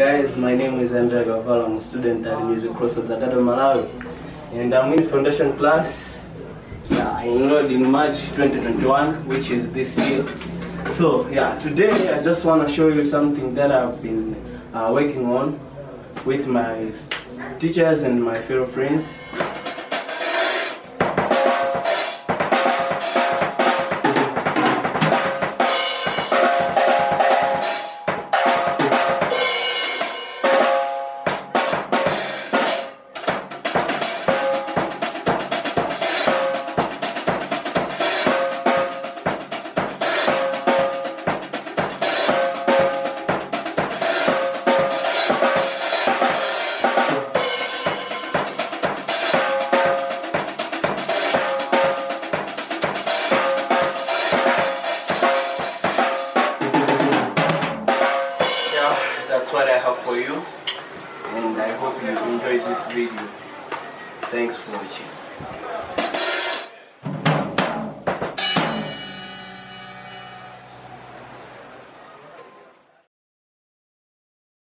guys, my name is Andrea Kavalo. I'm a student at Music Crossroads Academy Malawi. And I'm in foundation class. Yeah, I enrolled in March 2021, which is this year. So yeah, today I just want to show you something that I've been uh, working on with my teachers and my fellow friends. That's what I have for you. And I hope you enjoyed this video. Thanks for watching.